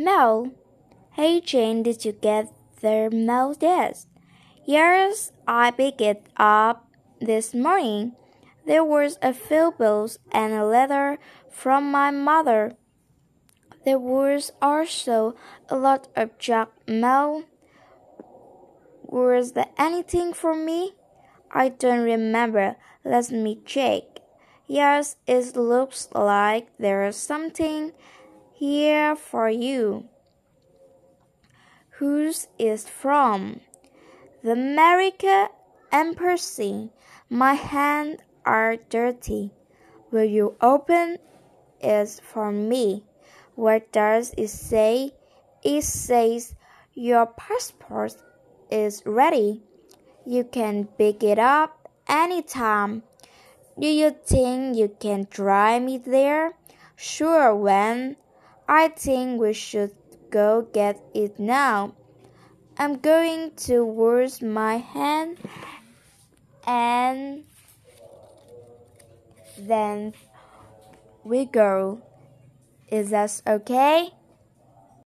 Mail. Hey Jane, did you get the mail yet? Yes, I picked it up this morning. There was a few bills and a letter from my mother. There was also a lot of junk mail. Was there anything for me? I don't remember. Let me check. Yes, it looks like there's something here for you. Whose is from? The American Embassy. My hands are dirty. Will you open? It's for me. What does it say? It says your passport is ready. You can pick it up anytime. Do you think you can drive me there? Sure, when? I think we should go get it now. I'm going to wash my hand and then we go. Is that okay?